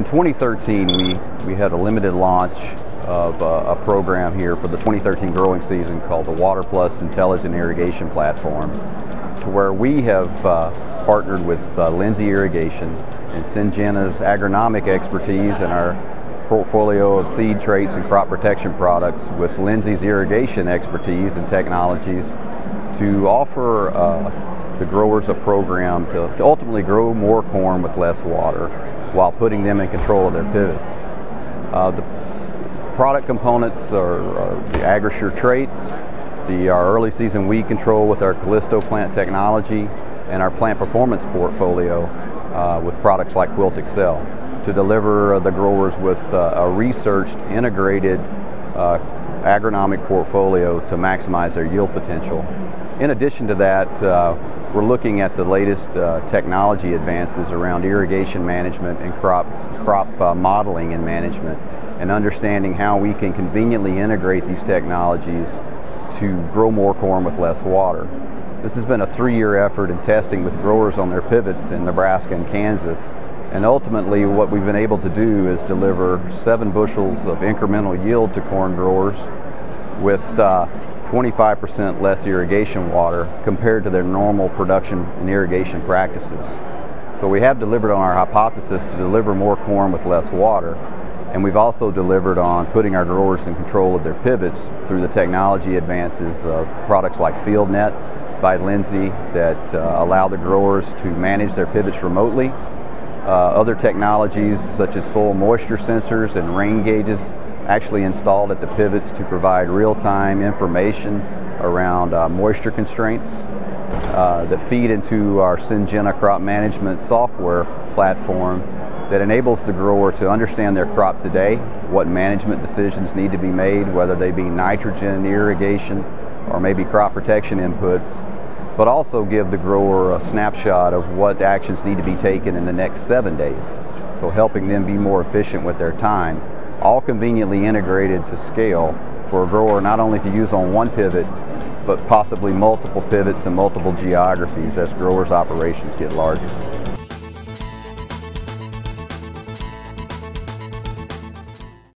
In 2013, we, we had a limited launch of uh, a program here for the 2013 growing season called the Water Plus Intelligent Irrigation Platform, to where we have uh, partnered with uh, Lindsay Irrigation and Syngenta's agronomic expertise and our portfolio of seed traits and crop protection products with Lindsay's irrigation expertise and technologies to offer uh, the growers a program to, to ultimately grow more corn with less water while putting them in control of their pivots. Uh, the product components are, are the AgriSure traits, the, our early season weed control with our Callisto plant technology, and our plant performance portfolio uh, with products like Quilt Excel to deliver the growers with uh, a researched, integrated uh, agronomic portfolio to maximize their yield potential. In addition to that, uh, we're looking at the latest uh, technology advances around irrigation management and crop, crop uh, modeling and management and understanding how we can conveniently integrate these technologies to grow more corn with less water. This has been a three-year effort in testing with growers on their pivots in Nebraska and Kansas. And ultimately what we've been able to do is deliver seven bushels of incremental yield to corn growers with uh, 25% less irrigation water compared to their normal production and irrigation practices. So we have delivered on our hypothesis to deliver more corn with less water, and we've also delivered on putting our growers in control of their pivots through the technology advances of products like FieldNet by Lindsay that uh, allow the growers to manage their pivots remotely. Uh, other technologies such as soil moisture sensors and rain gauges actually installed at the pivots to provide real-time information around uh, moisture constraints uh, that feed into our Syngenta crop management software platform that enables the grower to understand their crop today, what management decisions need to be made, whether they be nitrogen, irrigation, or maybe crop protection inputs, but also give the grower a snapshot of what actions need to be taken in the next seven days. So helping them be more efficient with their time all conveniently integrated to scale for a grower not only to use on one pivot, but possibly multiple pivots and multiple geographies as growers' operations get larger.